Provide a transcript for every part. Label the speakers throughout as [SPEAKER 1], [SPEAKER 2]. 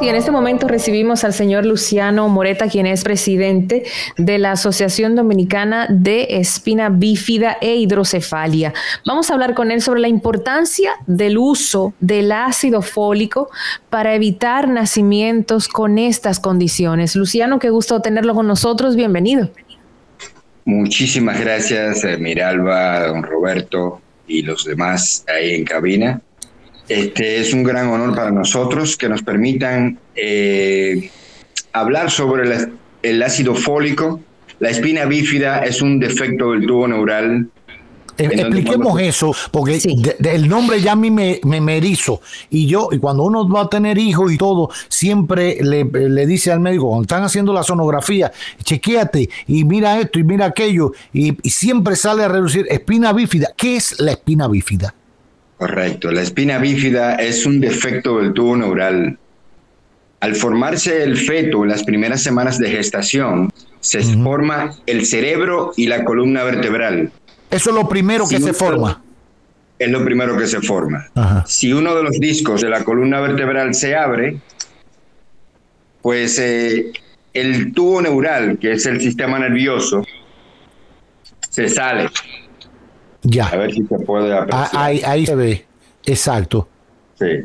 [SPEAKER 1] Y en este momento recibimos al señor Luciano Moreta, quien es presidente de la Asociación Dominicana de Espina Bífida e Hidrocefalia. Vamos a hablar con él sobre la importancia del uso del ácido fólico para evitar nacimientos con estas condiciones. Luciano, qué gusto tenerlo con nosotros. Bienvenido.
[SPEAKER 2] Muchísimas gracias, eh, Miralba, don Roberto y los demás ahí en cabina. Este es un gran honor para nosotros que nos permitan eh, hablar sobre el, ácido fólico. La espina bífida es un defecto del tubo neural
[SPEAKER 3] Expliquemos eso, porque el nombre ya a mí me, me, erizo. Y yo, y cuando uno va a tener hijos y todo, siempre le, le, dice al médico, cuando están haciendo la sonografía, chequéate y mira esto y mira aquello, y, y siempre sale a reducir espina bífida. ¿Qué es la espina bífida?
[SPEAKER 2] Correcto. La espina bífida es un defecto del tubo neural. Al formarse el feto en las primeras semanas de gestación, se forma el cerebro y la columna vertebral.
[SPEAKER 3] Eso es lo primero que se forma.
[SPEAKER 2] Es lo primero que se forma. Si uno de los discos de la columna vertebral se abre, pues eh, el tubo neural, que es el sistema nervioso, se sale.
[SPEAKER 3] Ya. A ver si se puede ah, apreciar. Ahí, se ve. Exacto.
[SPEAKER 2] Sí.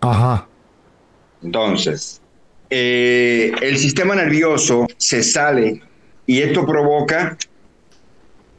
[SPEAKER 2] Ajá. Entonces, eh, el sistema nervioso se sale y esto provoca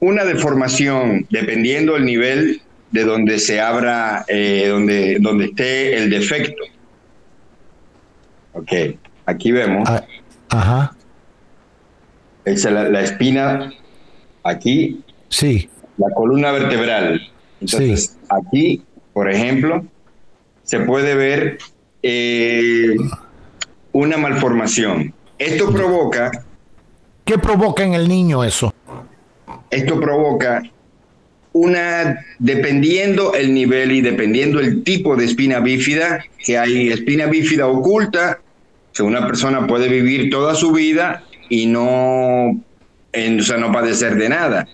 [SPEAKER 2] una deformación dependiendo del nivel de donde se abra, eh, donde, donde esté el defecto. Ok, aquí vemos. Ah, ajá. Es la, la espina aquí.
[SPEAKER 3] Sí
[SPEAKER 2] la columna vertebral. Entonces, aquí, por ejemplo, se puede ver eh, una malformación. Esto provoca...
[SPEAKER 3] ¿Qué provoca en el niño eso?
[SPEAKER 2] Esto provoca una, dependiendo el nivel y dependiendo el tipo de espina bífida, que hay espina bífida oculta, que una persona puede vivir toda su vida y no, o sea, no padecer de nada.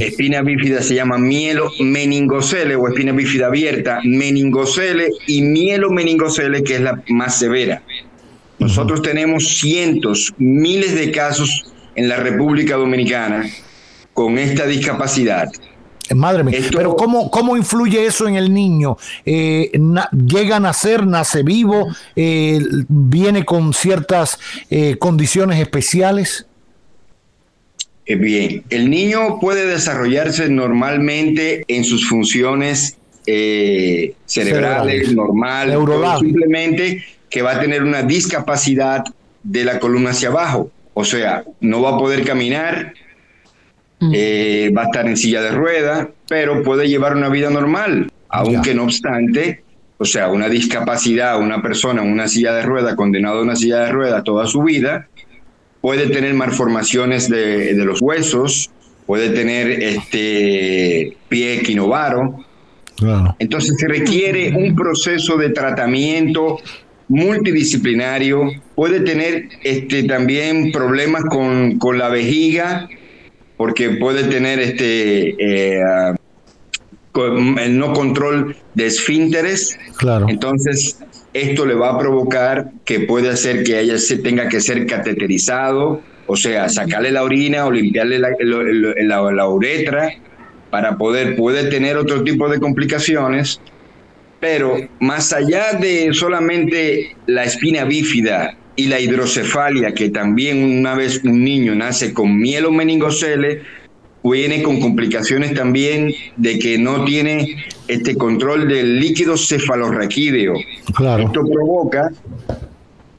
[SPEAKER 2] Espina bífida se llama mielo meningocele o espina bífida abierta, meningocele y mielo meningocele, que es la más severa. Nosotros tenemos cientos, miles de casos en la República Dominicana con esta discapacidad.
[SPEAKER 3] Madre mía, pero ¿cómo, ¿cómo influye eso en el niño? Eh, ¿Llega a nacer, nace vivo, eh, viene con ciertas eh, condiciones especiales?
[SPEAKER 2] Eh, bien, el niño puede desarrollarse normalmente en sus funciones eh, cerebrales, normal, simplemente que va a tener una discapacidad de la columna hacia abajo, o sea, no va a poder caminar, mm. eh, va a estar en silla de rueda, pero puede llevar una vida normal, aunque no obstante, o sea, una discapacidad, una persona en una silla de rueda, condenado a una silla de rueda toda su vida, puede tener malformaciones de, los huesos, puede tener este pie equinovaro. Entonces se requiere un proceso de tratamiento multidisciplinario, puede tener este, también problemas con, la vejiga, porque puede tener este, eh, el no control de esfínteres. Claro. Entonces, esto le va a provocar que puede hacer que ella se tenga que ser cateterizado, o sea, sacarle la orina o limpiarle la, uretra para poder, puede tener otro tipo de complicaciones, pero más allá de solamente la espina bífida y la hidrocefalia, que también una vez un niño nace con mielo meningocele, viene con complicaciones también de que no tiene este control del líquido cefalorraquídeo. Claro. Esto provoca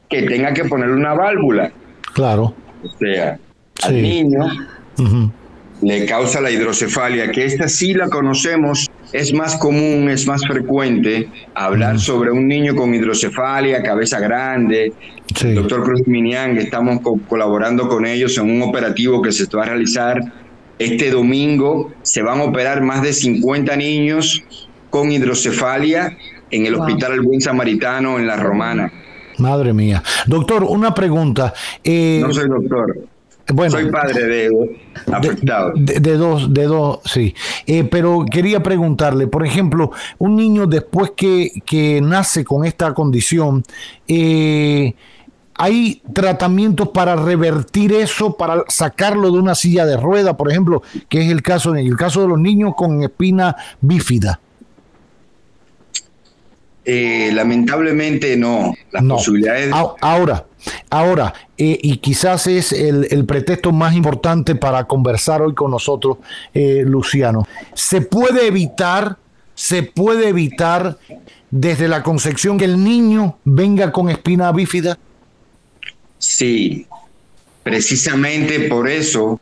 [SPEAKER 2] que tenga que ponerle una válvula.
[SPEAKER 3] Claro.
[SPEAKER 2] O sea, al niño le causa la hidrocefalia, que esta sí la conocemos, es más común, es más frecuente hablar sobre un niño con hidrocefalia, cabeza grande. El doctor Cruz Minian, estamos colaborando con ellos en un operativo que se va a realizar este domingo se van a operar más de 50 niños con hidrocefalia en el Hospital El Buen Samaritano en La Romana.
[SPEAKER 3] Madre mía. Doctor, una pregunta.
[SPEAKER 2] Eh, no soy doctor. bueno, soy padre de afectados.
[SPEAKER 3] De, dos, de dos, sí. Eh, pero quería preguntarle, por ejemplo, un niño después que, que nace con esta condición, eh, ¿Hay tratamientos para revertir eso, para sacarlo de una silla de rueda, por ejemplo, que es el caso en el caso de los niños con espina bífida?
[SPEAKER 2] Eh, lamentablemente no. Las posibilidades.
[SPEAKER 3] Ahora, ahora, eh, y quizás es el, pretexto más importante para conversar hoy con nosotros, eh, Luciano. ¿Se puede evitar, se puede evitar desde la concepción que el niño venga con espina bífida?
[SPEAKER 2] Sí, precisamente por eso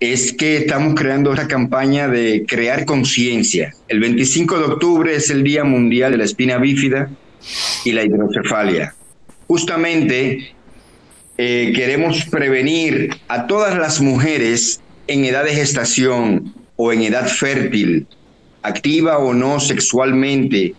[SPEAKER 2] es que estamos creando esta campaña de crear conciencia. El 25 de octubre es el Día Mundial de la Espina Bífida y la Hidrocefalia. Justamente eh, queremos prevenir a todas las mujeres en edad de gestación o en edad fértil, activa o no sexualmente,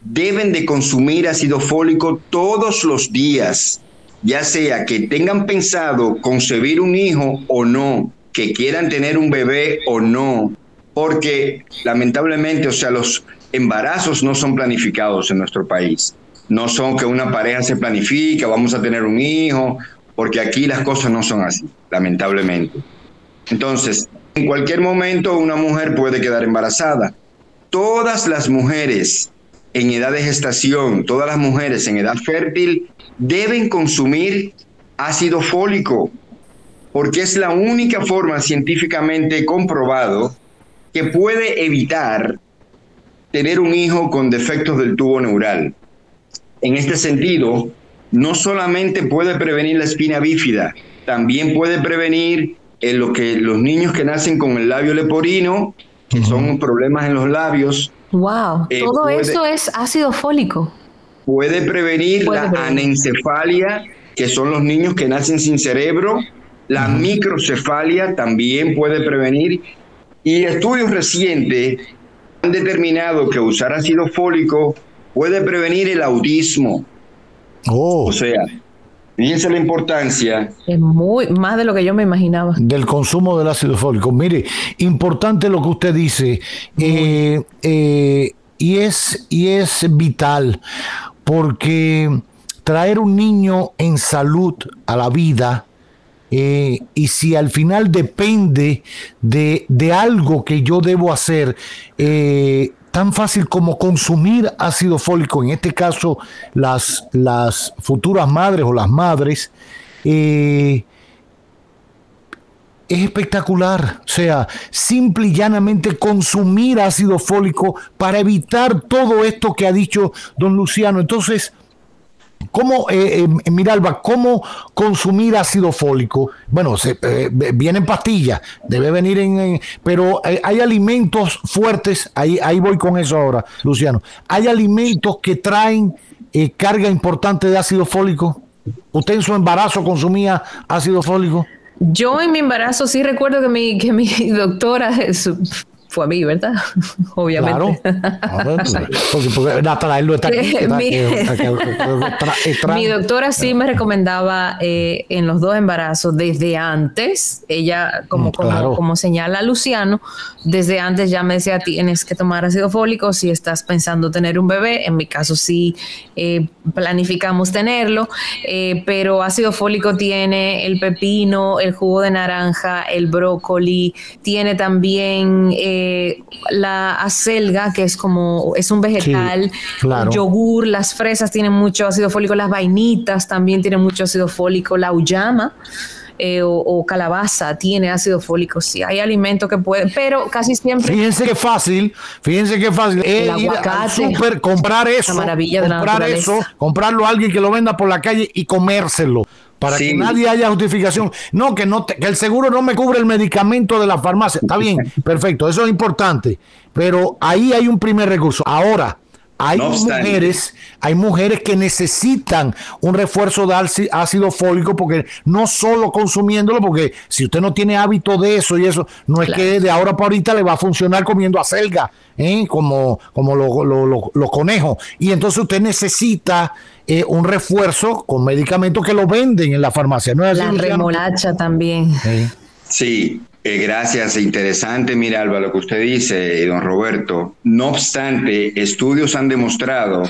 [SPEAKER 2] deben de consumir ácido fólico todos los días ya sea que tengan pensado concebir un hijo o no, que quieran tener un bebé o no, porque lamentablemente, o sea, los embarazos no son planificados en nuestro país. No son que una pareja se planifica, vamos a tener un hijo, porque aquí las cosas no son así, lamentablemente. Entonces, en cualquier momento una mujer puede quedar embarazada. Todas las mujeres en edad de gestación, todas las mujeres en edad fértil deben consumir ácido fólico, porque es la única forma científicamente comprobado que puede evitar tener un hijo con defectos del tubo neural. En este sentido, no solamente puede prevenir la espina bífida, también puede prevenir en lo que los niños que nacen con el labio leporino, que son problemas en los labios.
[SPEAKER 1] Wow, eh, todo eso es ácido fólico
[SPEAKER 2] puede prevenir la anencefalia, que son los niños que nacen sin cerebro, la microcefalia también puede prevenir, y estudios recientes han determinado que usar ácido fólico puede prevenir el autismo. Oh. O sea, fíjense la importancia.
[SPEAKER 1] Es muy más de lo que yo me imaginaba.
[SPEAKER 3] Del consumo del ácido fólico. Mire, importante lo que usted dice. Eh, eh, y, es, y es vital porque traer un niño en salud a la vida, eh, y si al final depende de, algo que yo debo hacer, eh, tan fácil como consumir ácido fólico, en este caso las, las futuras madres o las madres, eh, es espectacular. O sea, simple y llanamente consumir ácido fólico para evitar todo esto que ha dicho don Luciano. Entonces, ¿Cómo, eh, eh Miralba, cómo consumir ácido fólico? Bueno, se, eh, viene en pastillas, debe venir en... pero eh, hay alimentos fuertes, ahí, ahí voy con eso ahora, Luciano. ¿Hay alimentos que traen carga importante de ácido fólico? ¿Usted en su embarazo consumía ácido fólico?
[SPEAKER 1] Yo en mi embarazo sí recuerdo que mi, que mi doctora, fue a mí, ¿verdad? Obviamente. Claro. Mi doctora sí me recomendaba eh, en los dos embarazos desde antes, ella como, mm, como, señala Luciano, desde antes ya me decía, tienes que tomar ácido fólico si estás pensando tener un bebé, en mi caso sí eh, planificamos tenerlo, eh, pero ácido fólico tiene el pepino, el jugo de naranja, el brócoli, tiene también la acelga, que es como, es un vegetal, yogur, las fresas tienen mucho ácido fólico, las vainitas también tienen mucho ácido fólico, la uyama. Eh, o, calabaza tiene ácido fólico, sí, hay alimentos que pueden, pero casi siempre.
[SPEAKER 3] Fíjense que fácil, fíjense que fácil. El aguacate, comprar eso, maravilla comprar eso, comprarlo a alguien que lo venda por la calle y comérselo para que nadie haya justificación. No, que no que el seguro no me cubre el medicamento de la farmacia. Está bien, perfecto, eso es importante. Pero ahí hay un primer recurso. Ahora, hay mujeres, hay mujeres que necesitan un refuerzo de ácido fólico porque no solo consumiéndolo, porque si usted no tiene hábito de eso y eso, no es que de ahora para ahorita le va a funcionar comiendo acelga, ¿eh? como, como los conejos. Y entonces usted necesita eh, un refuerzo con medicamentos que lo venden en la farmacia. ¿no
[SPEAKER 1] la remolacha también.
[SPEAKER 2] Sí, eh, gracias, interesante, mira Alba, lo que usted dice, don Roberto. No obstante, estudios han demostrado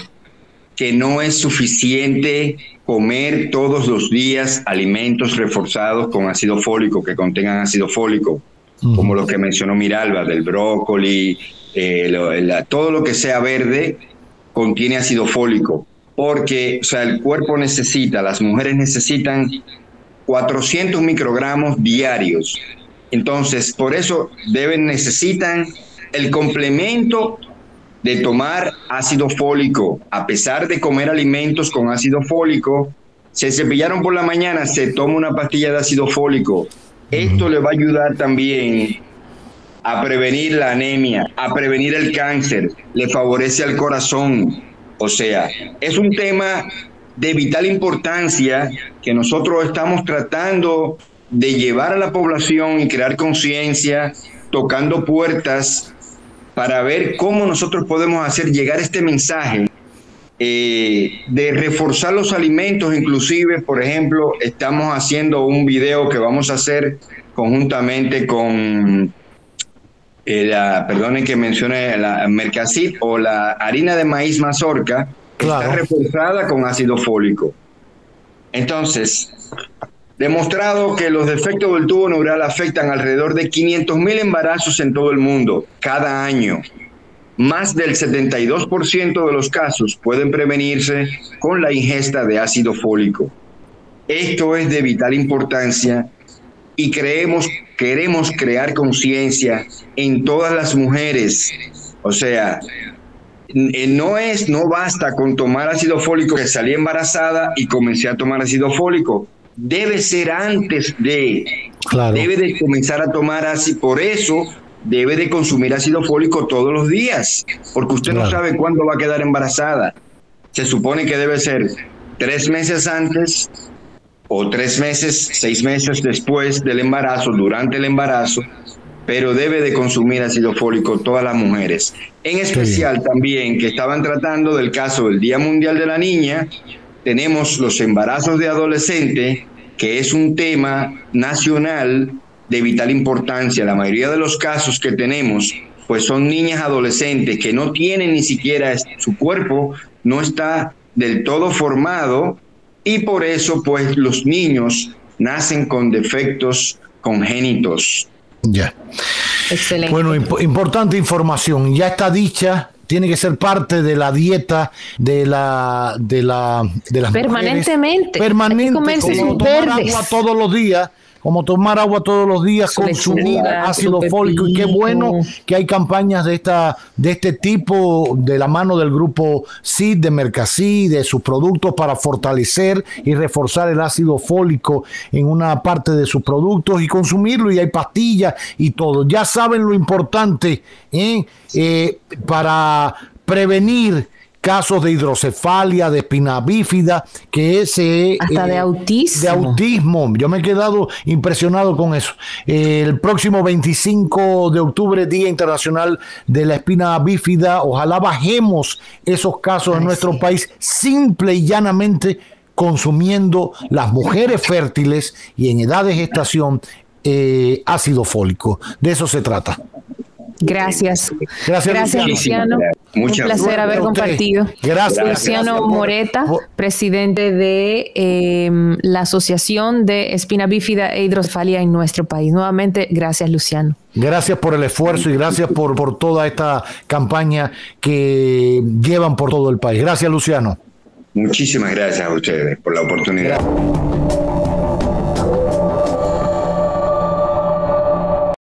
[SPEAKER 2] que no es suficiente comer todos los días alimentos reforzados con ácido fólico, que contengan ácido fólico, como lo que mencionó Miralba, del brócoli, eh, todo lo que sea verde contiene ácido fólico, porque o sea, el cuerpo necesita, las mujeres necesitan 400 microgramos diarios entonces, por eso deben, necesitan el complemento de tomar ácido fólico. A pesar de comer alimentos con ácido fólico, se cepillaron por la mañana, se toma una pastilla de ácido fólico. Esto le va a ayudar también a prevenir la anemia, a prevenir el cáncer, le favorece al corazón. O sea, es un tema de vital importancia que nosotros estamos tratando de llevar a la población y crear conciencia, tocando puertas para ver cómo nosotros podemos hacer llegar este mensaje eh, de reforzar los alimentos, inclusive, por ejemplo, estamos haciendo un video que vamos a hacer conjuntamente con eh, la, perdonen que mencione la mercacit o la harina de maíz mazorca, está reforzada con ácido fólico. Entonces, Demostrado que los defectos del tubo neural afectan alrededor de 500.000 embarazos en todo el mundo cada año. Más del 72% de los casos pueden prevenirse con la ingesta de ácido fólico. Esto es de vital importancia y creemos, queremos crear conciencia en todas las mujeres. O sea, eh, no es, no basta con tomar ácido fólico que salí embarazada y comencé a tomar ácido fólico debe ser antes de, debe de comenzar a tomar así, por eso debe de consumir ácido fólico todos los días, porque usted no sabe cuándo va a quedar embarazada. Se supone que debe ser tres meses antes o tres meses, seis meses después del embarazo, durante el embarazo, pero debe de consumir ácido fólico todas las mujeres. En especial también que estaban tratando del caso del Día Mundial de la Niña, tenemos los embarazos de adolescente, que es un tema nacional de vital importancia. La mayoría de los casos que tenemos, pues son niñas adolescentes que no tienen ni siquiera su cuerpo, no está del todo formado y por eso pues los niños nacen con defectos congénitos.
[SPEAKER 3] Ya. Excelente. Bueno, importante información. Ya está dicha tiene que ser parte de la dieta de la de la de las
[SPEAKER 1] permanentemente.
[SPEAKER 3] Permanente como tomar agua todos los días como tomar agua todos los días, consumir ácido fólico y qué bueno que hay campañas de esta de este tipo de la mano del grupo CID de Mercasí, de sus productos para fortalecer y reforzar el ácido fólico en una parte de sus productos y consumirlo y hay pastillas y todo. Ya saben lo importante ¿eh? Eh, para prevenir casos de hidrocefalia, de espina bífida, que ese...
[SPEAKER 1] Hasta de eh, autismo.
[SPEAKER 3] De autismo. Yo me he quedado impresionado con eso. el próximo 25 de octubre, Día Internacional de la Espina Bífida, ojalá bajemos esos casos en nuestro país simple y llanamente consumiendo las mujeres fértiles y en edad de gestación eh, ácido fólico. De eso se trata.
[SPEAKER 1] Gracias. Gracias, Luciano. Un placer haber compartido.
[SPEAKER 3] Gracias.
[SPEAKER 1] Luciano Moreta, presidente de em, la Asociación de Espina Bífida e Hidrocefalia en nuestro país. Nuevamente, gracias, Luciano.
[SPEAKER 3] Gracias por el esfuerzo y gracias por, por toda esta campaña que llevan por todo el país. Gracias, Luciano.
[SPEAKER 2] Muchísimas gracias a ustedes por la oportunidad.